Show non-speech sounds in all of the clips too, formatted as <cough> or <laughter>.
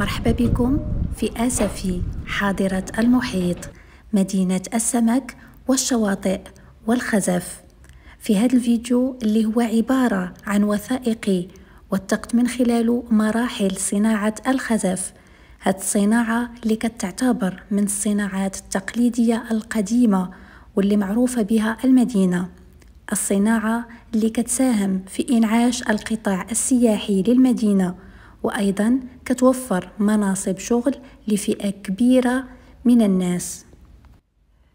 مرحبا بكم في آسفي حاضرة المحيط مدينة السمك والشواطئ والخزف. في هذا الفيديو اللي هو عبارة عن وثائقي وثقت من خلاله مراحل صناعة الخزف. هاد الصناعة اللي كتعتبر من الصناعات التقليدية القديمة واللي معروفة بها المدينة. الصناعة اللي كتساهم في إنعاش القطاع السياحي للمدينة. وأيضا كتوفر مناصب شغل لفئة كبيرة من الناس.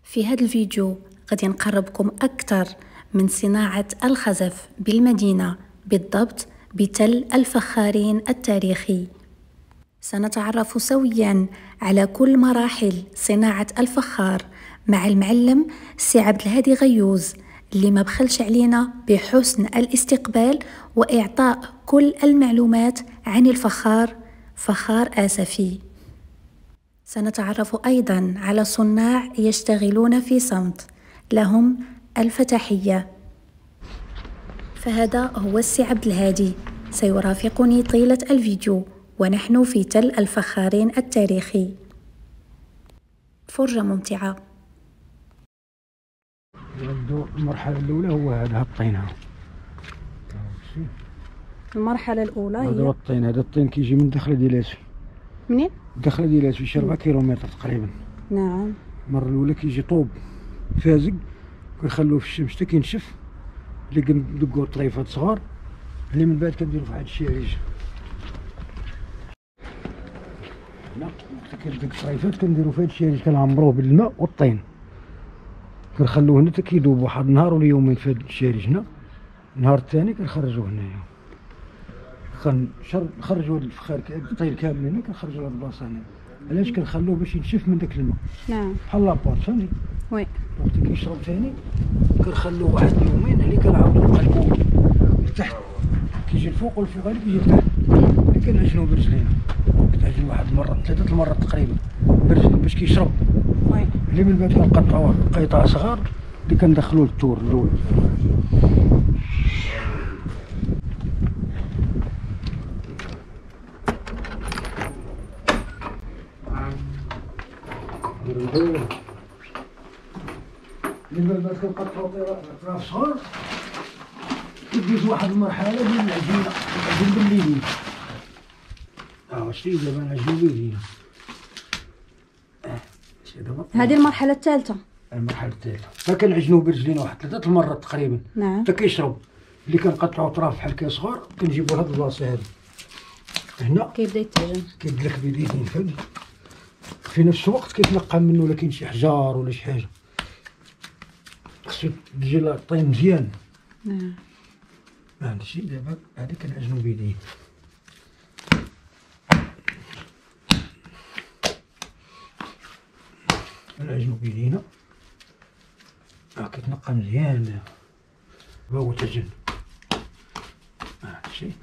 في هذا الفيديو غادي نقربكم أكثر من صناعة الخزف بالمدينة بالضبط بتل الفخارين التاريخي. سنتعرف سويا على كل مراحل صناعة الفخار مع المعلم سي عبد الهادي غيوز اللي ما بخلش علينا بحسن الاستقبال وإعطاء كل المعلومات عن الفخار فخار آسفي. سنتعرف أيضا على صناع يشتغلون في صمت لهم ألف تحية فهذا هو السي عبد الهادي سيرافقني طيلة الفيديو ونحن في تل الفخارين التاريخي. فرجة ممتعة. المرحلة الأولى هو هذا الطين. المرحلة الأولى هذا هي الطين هذا الطين كيجي من دخلة ديال اسفي منين؟ دخلة ديال اسفي شي 4 كيلومتر تقريبا. نعم. المرة الأولى كيجي طوب فازق كنخلوه في الشمس حتى كينشف. اللي كندقو طريفات صغار اللي من بعد كنديرو في واحد الشريج هنا كندق طريفات كنديرو في هاد الشريج كنعمروه بالماء والطين. كنخلوه هنا حتى كيذوب واحد النهار ولا يومين في الشريج هنا. النهار الثاني كنخرجوه هنايا. كنشر نخرجوا هاد الفخار الطين كامل هنا كنخرجوا لهاد البلاصة هنا علاش كنخلوه باش ينشف من داك الماء؟ نعم. بحال la pâte فهمتي oui. وقت كيشرب ثاني كنخلوه واحد اليومين عليه كنعاودو نقلبوه لتحت. كيجي الفوق والفوقاني كيجي لتحت. اللي كنعجنوه برجلينا كتعجن واحد المرة ثلاثة المرات تقريبا. برجلين باش كيشرب. اللي من بعد كنقطعوه قطع صغار اللي كندخلوه للتور الأول. من بعد كنقطعو اطراف صغار. كدوز واحد المرحلة ديال العجينة العجين بالليل آه شتي دابا دابا هذه المرحلة الثالثة. المرحلة الثالثة. فكنعجنوه برجلينا واحد ثلاثة المرات تقريبا. نعم. حتى كيشرب اللي كنقطعو طراف بحال كي صغار كنجيبو لهاد البلاصة هادي هنا. كيبدا يتعجن كيدلك بيديتين فهمتي في نفس الوقت كيتنقى منه ولا كاين شي حجار ولا شي حاجة. خصو تجي الطين مزيان. نعم. هذا الشيء دابا. هادي كنعجنو بيدينا كنعجنو بيدينا ها كيتنقى مزيان. ها هو تجن. هذا الشيء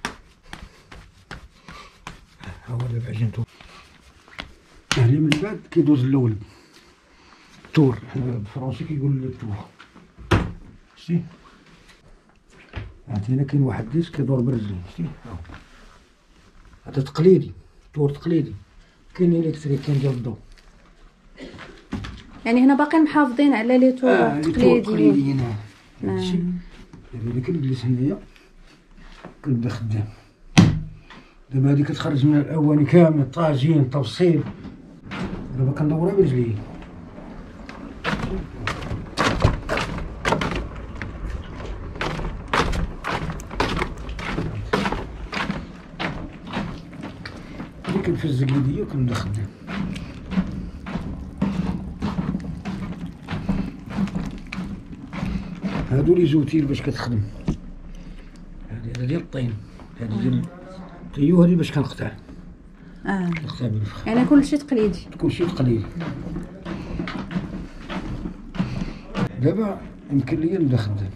ها هو دابا عجنتو. هاني من بعد كيدوز اللول ال tour حنا بالفرنسي كيقولوا له ال tour شتي عرفتي هنا كاين واحد disque كيدور برجلين شتي. هذا تقليدي. تور تقليدي. كاين الكتريك كاين ديال الضوء يعني هنا باقيين محافظين على لي تور آه اللي تور تقليديين. تقليدي هنا نعم. دابا أنا كنجلس هنايا كنبدا خدام. دابا هادي كتخرج من الاواني كامل طاجين تفصيل دابا كندورها برجلي كنفزق يديا وكنبدا خدام. هادو لي زوتيل باش كتخدم. هادي هذا ديال الطين. هادي ديال الطيو هادي باش كنقطع. آه. كنقطع بالفخ يعني كل شيء تقليدي. كلشي تقليل دابا يمكن ليا نبدا خدام.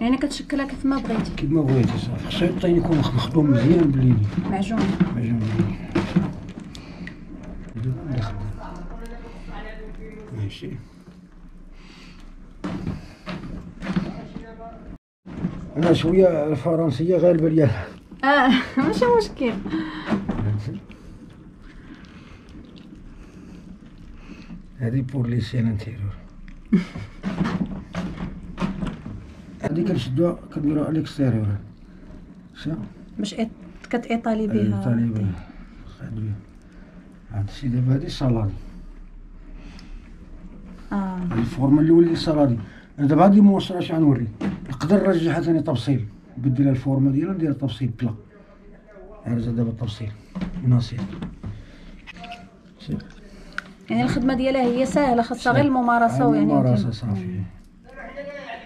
يعني كتشكلها كيف ما بغيتي. كيف ما بغيتي صافي. خصو الطين يكون مخدوم مزيان بالليل. معجون. معجون. شوية الفرنسية غالبة ليا آه <laughs> ماشي مشكل. هذه pour les signes intérieur. هذه كنشدوها كنديروها l'extérieur. باش كت étaler بها. étaler بها. خاد هاد الشيء دابا هادي ال saladier آه. ال forme الأول اللي لل saladier دابا غادي موصله اش غنوريك نقدر نرجعها ثاني طبسيل نبدل ال forme ديالها ندير طبسيل plat. عرفت دابا الطبسيل une assiette يعني الخدمة ديالها هي سهلة خاصها غير الممارسة ويعني الممارسة صافي.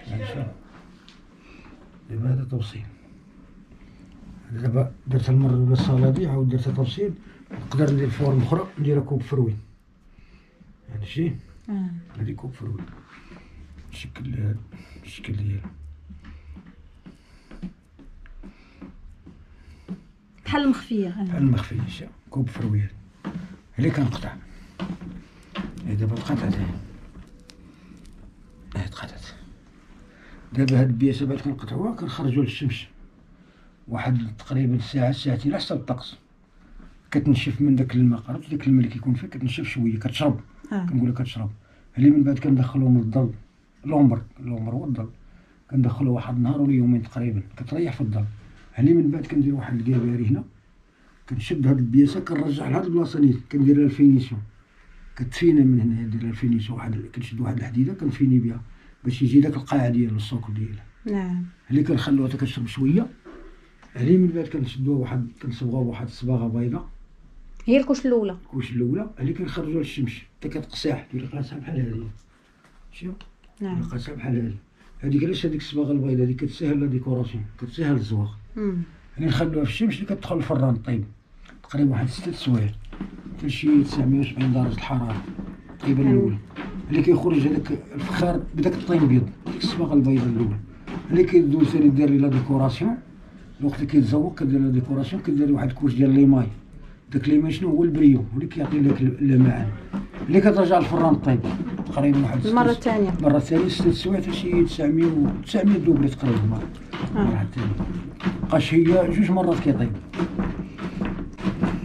يعني. دابا هذا طبسيل دابا درت المرة الأولى ال saladier عاود درت طبسيل نقدر ندير forme أخرى نديرها coupe fruits. هذا الشيء آه. هذه coupe fruits. الشكل الشكل ديالها. بحال المخفية. بحال. المخفية شا coupe fruits هذا اللي كنقطع هي دابا تقطعت هي. تقطعت. دابا هاد البياسة بعد كنقطعوها كنخرجوها للشمس. واحد تقريبا ساعة ساعتين على حسب الطقس كتنشف من داك الماء عرفت داك الماء اللي كيكون فيه كتنشف شوية كتشرب. آه. كنقول لك كتشرب. اللي من بعد كندخلوهم للظل لومبر. لومبر هو الظل. كندخلو واحد النهار ولا يومين تقريبا. كتريح في الظل. اللي من بعد كندير واحد الكاباري هنا كنشد هاد ال pièce كنرجع لهاد البلاصة نيت كندير لها ال finition. كتفينا من هنا ندير لها ال finition واحد كنشد واحد الحديدة كن finir بها باش يجي داك القاع ديال السوق ديالها. نعم. اللي كنخلوها حتى كتشرب شوية. اللي من بعد كنشدوها واحد كنصبغوها بواحد الصباغه بيضاء. هي ال couche الأولى. ال couche الأولى. اللي كنخرجوها للشمس. حتى كتقساح. دير قاسها بحال هذه شوف نعم. قاسها بحال هذه هذيك علاش هذيك الصباغة البيضاء هذيك كتسهل la décoration كتسهل الزواق. يعني نخلوها في الشمس اللي كتدخل الفران طيب تقريبا واحد ستة سوايع. حتى شي 970 درجة الحرارة طيبة الأولى اللي كيخرج هذاك الفخار بداك الطين بيض ديك الصباغة البيضاء الأولى اللي كيدوز ثاني دير لي la décoration الوقت اللي كيتزوق كدير la décoration كدير واحد ال couche ديال l'émail داك l'émail شنو هو ال brillant اللي كيعطي لك اللمعان اللي كترجع الفران طيب تقريبا واحد المره الثانية المرة الثانية ستة سوايع حتى شي 900 و 900 doublé تقريبا المرة الثانية بقاش هي جوج مرات كيطيب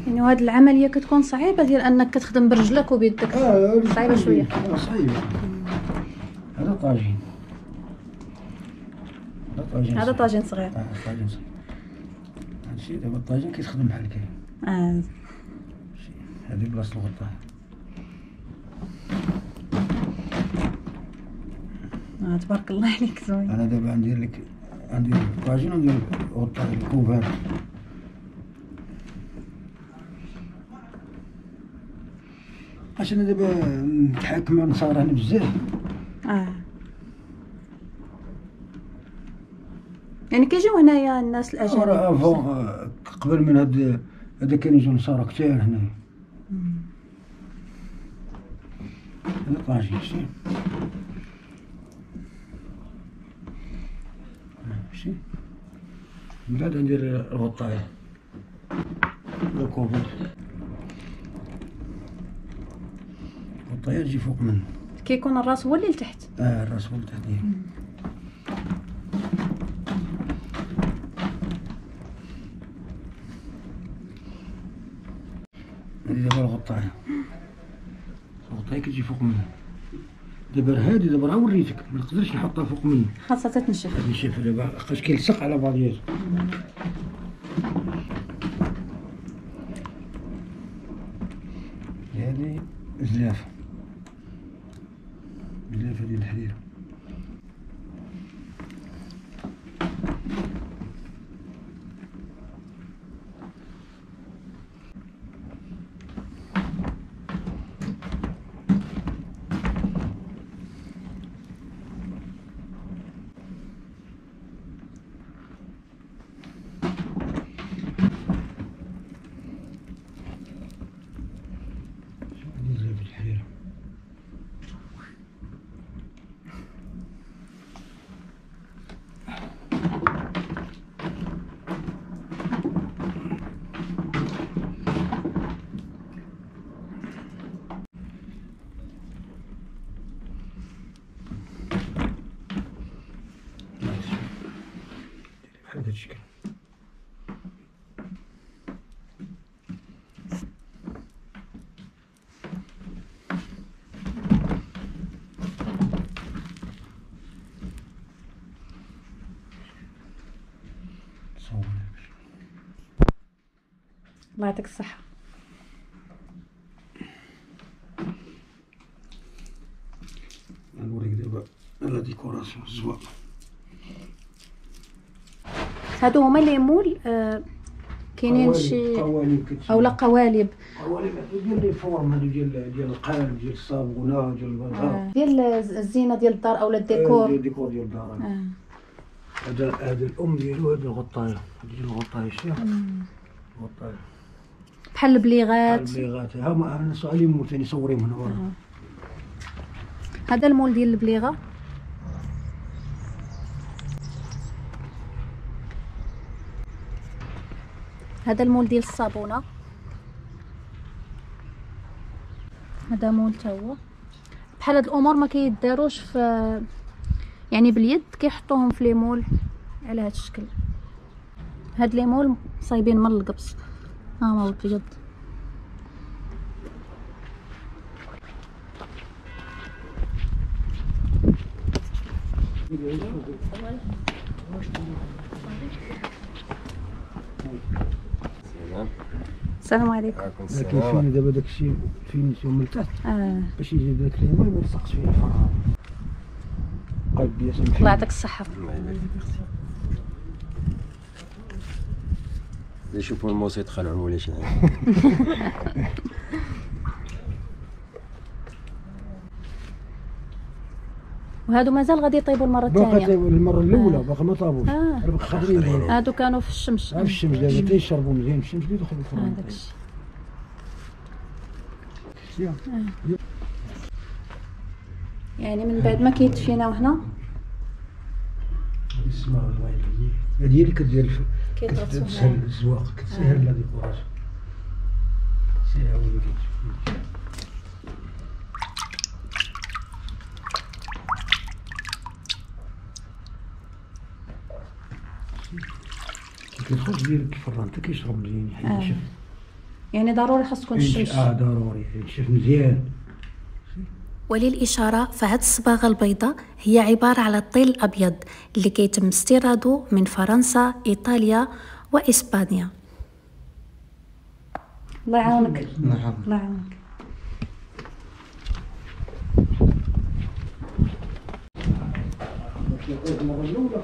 يعني وهاد العملية كتكون صعيبة ديال أنك كتخدم برجلك وبيدك. آه صعيبة شوية. آه صعيبة. هذا طاجين. هذا طاجين هذا صغير. طاجين صغير. آه طاجين صغير. هادشي دابا الطاجين كيتخدم بحال هكا آه. هذه بلاصة الغطاء. آه. تبارك الله عليك زوين. أنا دابا ندير لك ندير الطاجين وندير الغطاء الكوفار اش أنا دابا متحكمة نصور أنا بزاف؟ آه. يعني كيجيو هنايا الناس الأجانب آه، قبل من هاد هذا كان يجوا نصارى كتير هنايا مم. هذا طاجين شي ماشي. من بعد ندير الغطاية الكوفر الغطاية تجي فوق منه. كيكون الراس هو اللي لتحت؟ آه الراس فوق تحت هذه دابا الغطاية الغطاية كتجي فوق منه. دابا هادي دابا راه وريتك ما نقدرش نحطها فوق منه. خاصها تتنشف هادي شوف دابا لقاش كيلصق على بعضياته الله يعطيك الصحة. نوريك دابا la décoration الزواق هادو هما les moules آه كاينين شي. أولا قوالب. قوالب ديال les formes هادو ديال ديال القالب ديال الصابونة ديال البلغار آه. ديال الزينة ديال الدار اولا ديال الديكور. الديكور ديال الدار. آه. هذا هذا الأم ديالو هذه الغطاية هذه ديال الغطاية شتيها الغطاية. بحال البليغات. البليغات. ها هما أنا سؤالي مو ثاني صوريهم هنا ورا. هذا المول ديال البليغة. هذا المول ديال الصابونة. هذا مول تا هو. بحال هاد الأمور ما كيداروش في يعني باليد كيحطوهم في لي مول على هاد الشكل. هاد لي مول صايبين من القبص البيض سلام السلام عليكم. لكن فين دابا داك الشيء؟ فين يسوى من تحت؟ آه. باش يجي داك الماء ما يلصقش فيه الفرع قلب بيا سمحي الله يعطيك الصحة. الله يبارك فيك. اللي يشوفوا الموس يتخلعوا ولا شي حاجة. <laughs> وهادو مازال غادي يطيبوا المرة باقي الثانية. طيب المرة الأولى باقي ما طابوش. آه. راه باقي خاطرين هادو كانوا في الشمس. في الشمس دابا تيشربوا مزيان. في الشمس يدخلوا آه، الفرن يا. يعني من بعد ما كيدفينا هنا اسمها الله يهديك هذه هي اللي كدير كتسهل. الزواق كتسهل لا ديكوراسيون سهل هو اللي كيتجي. كي كيدخل ديال الفران حتى كيشرب مزيان آه. ينشف يعني ضروري خاص تكون الشمس آه ضروري ينشف مزيان وللإشارة فهاد الصباغة البيضاء هي عبارة على الطيل الأبيض اللي كيتم استيراده من فرنسا إيطاليا وإسبانيا. الله يعاونك. نعم. الله يعاونك. المرة الأولى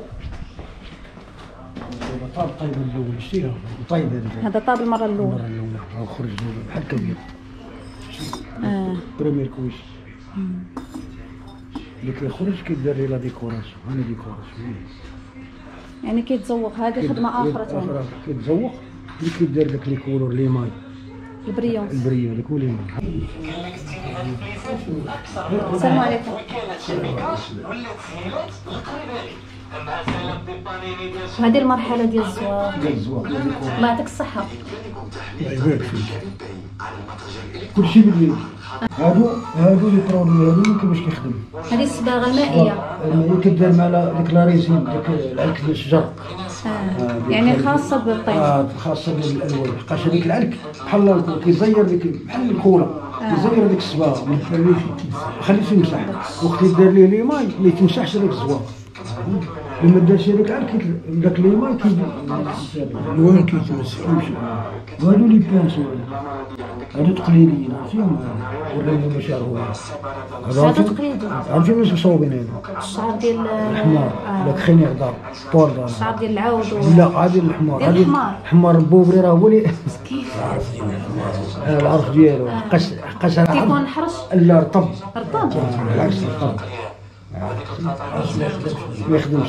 طاب طيب الأول شتيها طيب هذا طاب المرة المرة الأولى. الأولى هاو خرج بحال كبير. première اللي كيخرج كيدير لي la décoration أنا décoration. يعني كيتزوق هذه ثانية أخرى كيتزوق اللي كيدير داك les couleurs l'émail. ال brillance ال brillant داك هو l'émail. السلام عليكم. وهذه المرحلة ديال الزواق الله يعطيك الصحة. الله يبارك فيك. كلشي بالليل هادو هادو لي برودوي هادو ما كيفاش كيخدم. هذه الصباغة المائية. الماء كدير مع ديك لا ريزين داك العلك ديال الشجر. آه. يعني خاصة بالطيب. آه خاصة بالألوان. حقاش هذيك العلك بحال كيزير ديك بحال الكورة. كيزير ديك الصباغه ما يخليش ما يخليش يمسح وقت اللي دار ليه لي ماي ما يتمسحش داك الزواق لما دارش هذاك العلك كيت- داك لي ماي كي الوان كيتمسح وهادو لي بونسو هادو تقليديين عرفتيهم ولا هما ماشي عرفوهم هذا تقليدي عرفتي واش مصوبين هادو الشعر ديال الحمار آه. لا خيني غدار بول دار الشعر ديال العود. لا هذه الحمار هذه الحمار. حمار البوبري راه هو اللي آه، العرف ديالو حقاش حقاش كيكون حرش لا رطب رطب آه، بالعكس رطب ما يخدمش.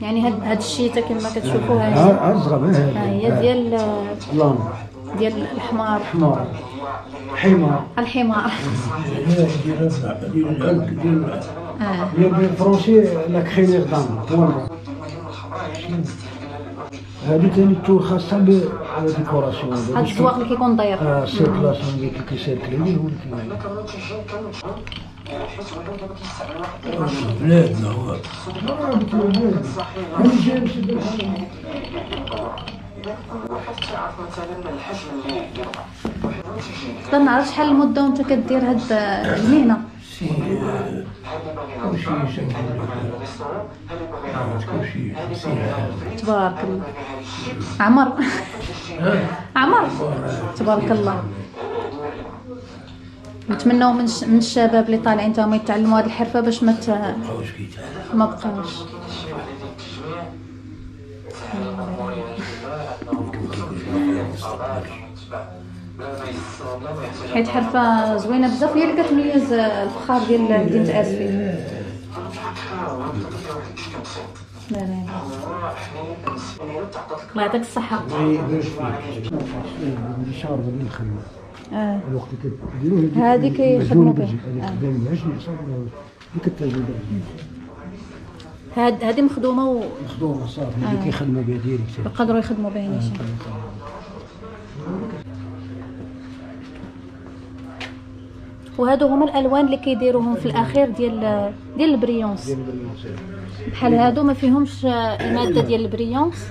يعني هاد هاد الشيته كما كتشوفوا هذه ها هي ديال اللون ديال الحمار. حمار حمار الحمار. ديال بالفرنسي لا كخيني غدام هو هذه ثاني تور خاصة بالديكوراسيون هاد الزواق اللي كيكون ضيق آه سيركلاسيون ديك اللي كيسيركلي. كي- بلادنا هو. نقدر نعرف شحال المدة وانت كدير هاد المهنة؟ تبارك الله. عمر. عمر. تبارك الله. نتمنوا من من الشباب اللي طالعين تاهم يتعلموا هذه الحرفه باش ما ما بقاوش حيت حرفه زوينه بزاف هي اللي كتميز الفخار ديال مدينه لا. الله يعطيك الصحه آه. الوقت اللي كديروه هادي كيخدموا آه. هاد هذه مخدومة مخدومة صافي. اللي كيخدموا بها ديريكت ويقدروا يخدموا بها نيشان وهادو هما الألوان اللي كيديروهم في الأخير ديال ديال ال brillance. بحال هادو ما فيهمش الماده ديال ال brillance.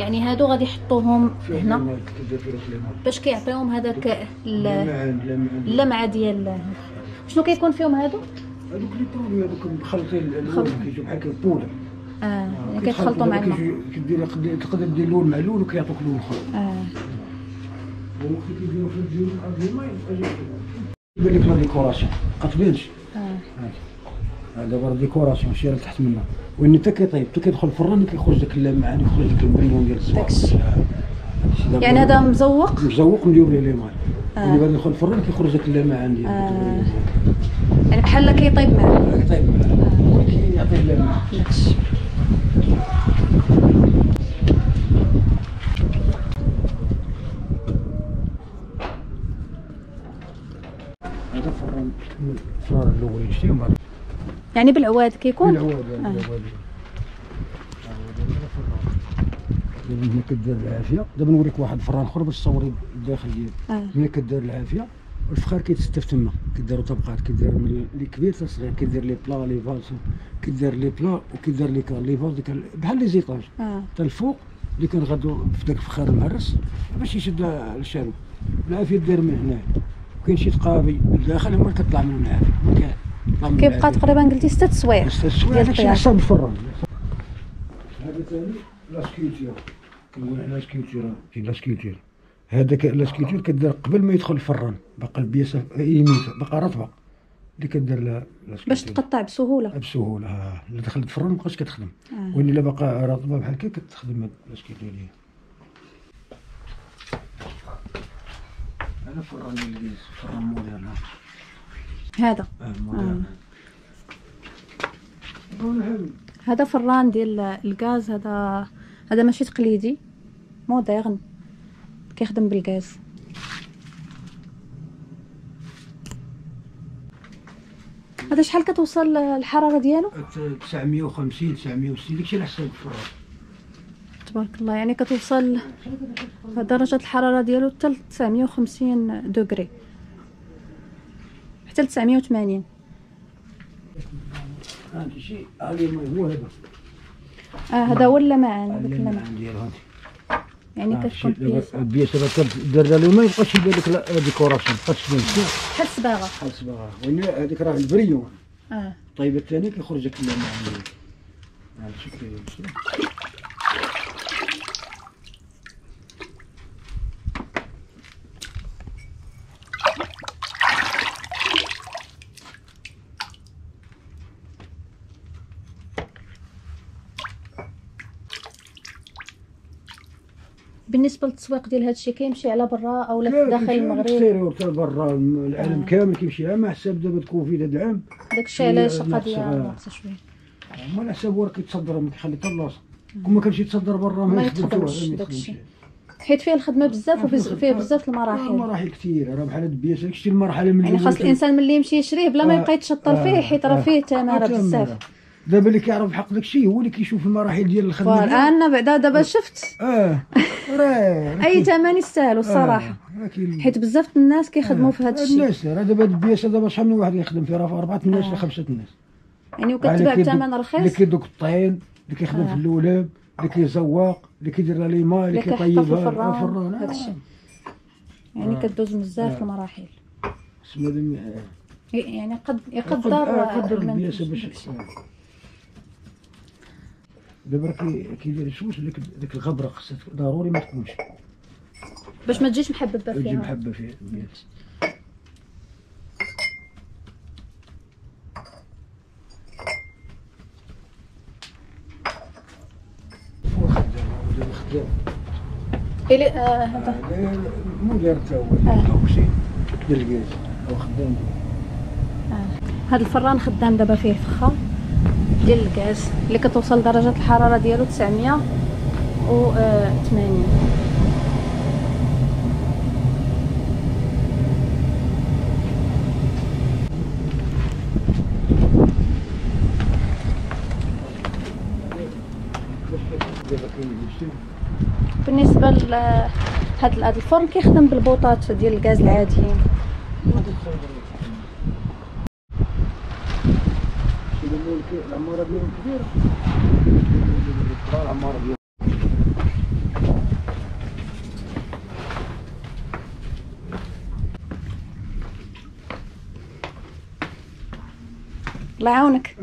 يعني هادو غادي يحطوهم هنا باش كيعطيوهم هذاك ال- اللمعه ديال شنو كيكون فيهم هادو هذوك les produits هذوك مخلطين كيجيو بحال كالبوله آه يعني كيتخلطوا مع الماء كدير تقدر دير لون مع لون وكيعطوك لون اخر آه اللي كيديروا في الديون الأرض ما يبان لك لا ديكوراسيون ما تبانش آه هذا برا ديكوراسيون شي راه تحت منها وين حتى كيطيب حتى كيدخل الفران كيخرج داك اللمعان يخرج داك البريون ديال الصباح. داكشي. آه. يعني هذا مزوق؟ مزوق نديرو ليه ليمون آه. ملي بعد يدخل الفران كيخرج داك اللمعان ديال آه. داك البريون يعني بحال كيطيب معاه كيطيب معاه وكيعطي اللمعان داكشي هذا فران الفران الأول. شتي من بعد يعني بالعواد كيكون؟ العواد آه. العواد دابا هنا كدير العافية. دابا نوريك واحد فران أخر باش تصوري الداخل ديالو آه. ملي كدير العافية. الفخار كيتستف تما. كيديروا طبقات كيدير من اللي كبير صغير. كيدير les plats les vases كيدير les plats وكيدير les carrés les vases بحال les étages حتى الفوق اللي كنغادو في داك الفخار المهرس باش يشد la chaleur العافيه دير من هنا كاين شي تقابي الداخل هما كطلع منهم العافية. كيبقى. تقريبا قلتي ستة سوايع. السويع ديال داكشي الطياب. حسب الفران هذا ثاني la sculpture كنقول حنا sculpture كاين la sculpture هذاك la sculpture كدير قبل ما يدخل الفران. باقا البياسه humide باقا رطبة. اللي كدير لا باش. تقطع بسهولة. بسهولة آه. اللي دخلت الفران مابقاش كتخدم. آه. وين الا باقا رطبة بحال هكا كتخدم هاد la sculpture ديالي هذا فران ديال الغاز فران moderne هذا. moderne آه. هذا فران ديال الغاز هذا هذا ماشي تقليدي. moderne. كيخدم بالغاز. هذا شحال كتوصل الحرارة ديالو؟ 950 960 داكشي على حساب الفران تبارك الله يعني كتوصل درجة الحرارة ديالو حتى 950 degrés حتى ل 980 هادي شي هادي هو هذا. آه هذا هو اللمعان هذاك اللمعان يعني كتكون البياسه دابا كدير لها ما يبقاش يدير لك la décoration بقاش تبان شي. بحال الصباغه بحال صباغة. وين هذيك راه ال brillant. آه. الطيبه الثانية كيخرج داك اللمعان هذا شكل بالنسبة للتسويق ديال هذا الشيء كيمشي على برا أو لا داخل المغرب extérieur حتى برا العالم آه. كامل كيمشي مع حساب دابا كوفيد هذا العام داك الشيء علاش القضية آه. ناقصة شوية ما على حساب ورا كيتصدر ما كيخلي حتى البلاصه كون ما كانش يتصدر برا ما يخدمش داك الشيء. حيت فيه الخدمة بزاف وفيه بزاف المراحل مراحل كثير راه بحال البياس شتي المرحلة من يعني خاص الإنسان ملي يمشي يشريه بلا ما آه، يبقى يتشطر فيه آه، حيت راه آه. فيه تمارة آه، بزاف دابا اللي كيعرف حق داك الشيء هو اللي كيشوف المراحل ديال الخدمة. أنا بعدا دابا شفت آه راه <laughs> أي ثمن يستاهلوا الصراحه حيت بزاف الناس كيخدموا في هذا الشيء الناس راه دابا هاد البياسه دابا شحال من واحد يخدم فيها راه في أربعة الناس آه. ولا خمسة الناس يعني وكتباع بثمن رخيص اللي كيدوك الطين اللي كيخدم آه. في اللولاب اللي كيزوق اللي كيدير لها ليما اللي كيطيبها في الفران، آه، هذا آه. الشيء. يعني آه. كدوز بزاف آه. المراحل آه. يعني قد يقدر البياسه باش. دابا راه كي- كيدير الشوش ديك ديك الغبرة خصها ضروري ما تكونش. باش ما تجيش محببه تجي فيها فيها. هو دابا خدام إلي آه هذا. آه، مو داير تا هو هو شي ديال الكاز هو خدام. هذا الفران خدام دابا فيه فخه ديال الغاز اللي كتوصل درجة الحرارة ديالو 980 دابا كاين شي بالنسبة لهذا هذا الفرن كيخدم بالبوطات ديال الغاز العاديين الله يعاونك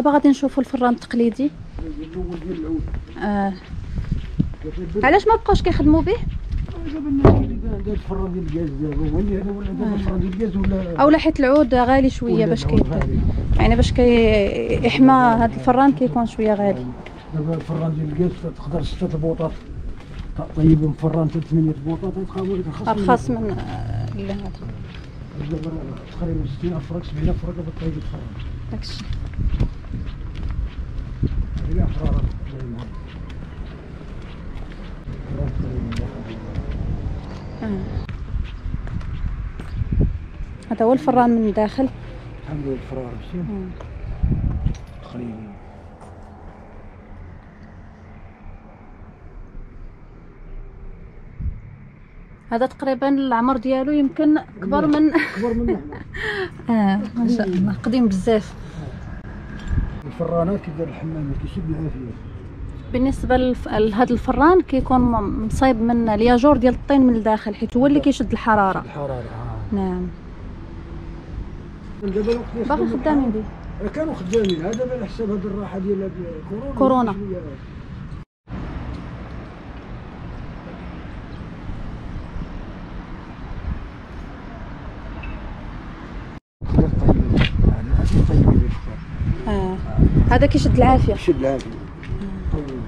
دابا غادي نشوفوا الفران التقليدي. آه. علاش ما بقاوش كيخدموا به؟ الفران الفران ولا أولا حيت العود غالي شوية باش غالي. يعني باش كيحمى هذا الفران كيكون شوية غالي. دابا الفران ديال الغاز تقدر ستة البوطات طيب مفران ثلاث ثمانية بوطات تخاف لك الخصم أرخص من آه، هذا. تقريبا 60 فرق 70 فرق دابا طيب الفران. داكشي. هذا هو الفران من الداخل الحمد لله الفرار مم. تقريبا. هذا تقريبا العمر ديالو يمكن كبر من كبر من <laughs> آه ما شاء الله قديم بزاف. الفرانات كيدير الحمامات كيشد العافية بالنسبة لهذا الفران كيكون مصايب من الياجور ديال الطين من الداخل حيت هو اللي كيشد الحرارة. الحرارة آه. نعم. دابا باقي خدامين به الحرارة- كانوا خدامين. هذا على حساب هذه الراحة ديال كورونا. كورونا. شوية. طيب هذا طيب بالفطور آه. هذا كيشد العافية شد العافية طيب.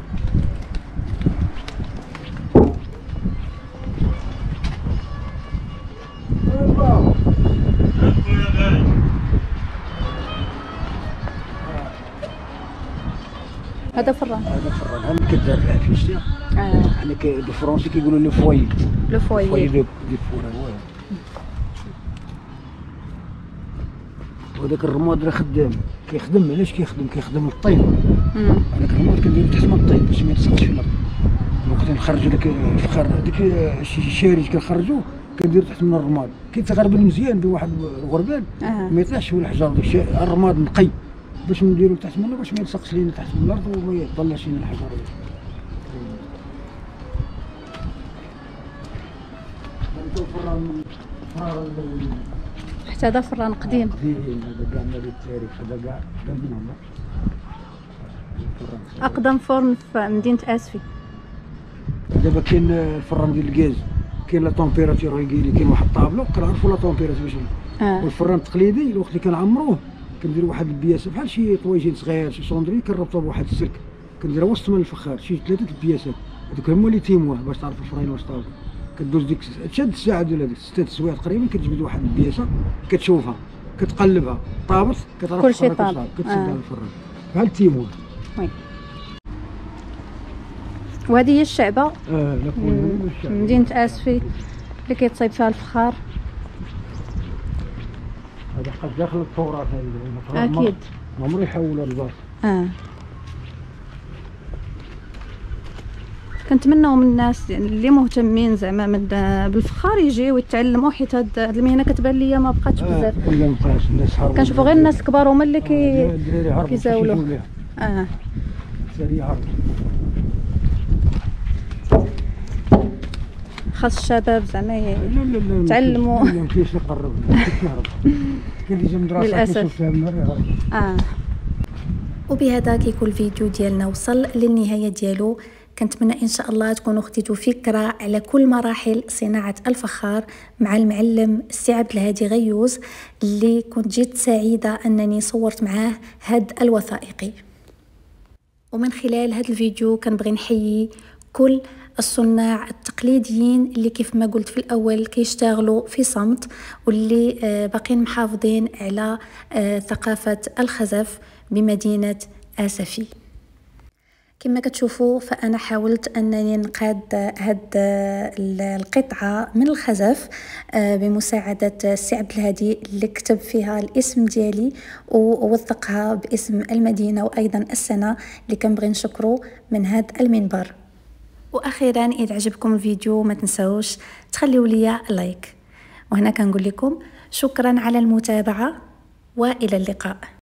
الله. هذا فران هذا فران هم كدار العافية شتي آه. حنا كي بالفرنسي كيقولوا لو فوي لو فوي فوي دو دي فورا هو وهذاك الرماد راه خدام. كيخدم علاش كيخدم؟ كيخدم الطين. هذاك الرماد كنديرو تحت من الطين باش ما يلصقش في الأرض. الوقت نخرجوا داك الفخار هذيك شي شارج كنخرجوه كنديرو تحت من الرماد. كيتغربل مزيان بواحد الغربال آه. ما يطلعش في الحجر. داك الشيء الرماد نقي. باش نديرو تحت منه باش ما يلصقش لينا تحت من الأرض وما يطلعش لينا الحجر. حتى هذا فران قديم. هذا كاع مال التاريخ هذا كاع كان من هنا أقدم فرن في مدينة آسفي. دابا كاين الفران ديال الغاز كاين la température هيكيلي كاين واحد الطابلو كنعرفوا la température باش آه. والفران التقليدي الوقت اللي كنعمروه كنديروا واحد البياسه بحال شي طويجين صغير شي cendrier كنربطوا بواحد السلك كنديرها وسط من الفخار شي ثلاثة البياسات. هذوك هما اللي témoin باش تعرف الفراين واش طاب كدوز ديك تشد الساعة ديال هذيك ستة سوايع تقريبا كتجبد واحد البياسة كتشوفها كتقلبها طابت كتعرف كلشي طاب. كيفاش طاب. كتسد آه. الفران بحال التيموه وي وهذه هي الشعبة آه. مدينة آسفي اللي كيتصايب فيها الفخار هذا حق داخل التراث أكيد ما عمرو يحولوا الباص آه كنتمناو من الناس اللي مهتمين زعما من بالفخار يجيو يتعلموا حيت هاد المهنة كتبان ليا ما بقاتش بزاف. آه، الناس هربوا كنشوفوا غير الناس الكبار هما اللي كي هربوا كيزاولوا. آه. خاص الشباب زعما ي- لا لا. كاينش- يقرب كاين اللي جا من للأسف. كيشوف آه. وبهذا كيكون الفيديو ديالنا وصل للنهاية ديالو. كنتمنى إن شاء الله تكونوا خديتوا فكره على كل مراحل صناعة الفخار مع المعلم السي عبد الهادي غيوز اللي كنت جد سعيدة أنني صورت معاه هاد الوثائقي. ومن خلال هذا الفيديو كنبغي نحيي كل الصناع التقليديين اللي كيف ما قلت في الأول كيشتغلوا في صمت واللي آه، باقين محافظين على آه، ثقافة الخزف بمدينة آسفي. كما كتشوفوا فأنا حاولت أنني نقاد هاد القطعة من الخزف آه، بمساعدة السي عبد الهادي اللي كتب فيها الاسم ديالي ووثقها باسم المدينة وأيضا السنة اللي كنبغي نشكرو من هاد المنبر. وأخيرا إذا عجبكم الفيديو ما تنسوش تخليوا لي لايك. وهنا كنقول لكم شكرا على المتابعة وإلى اللقاء.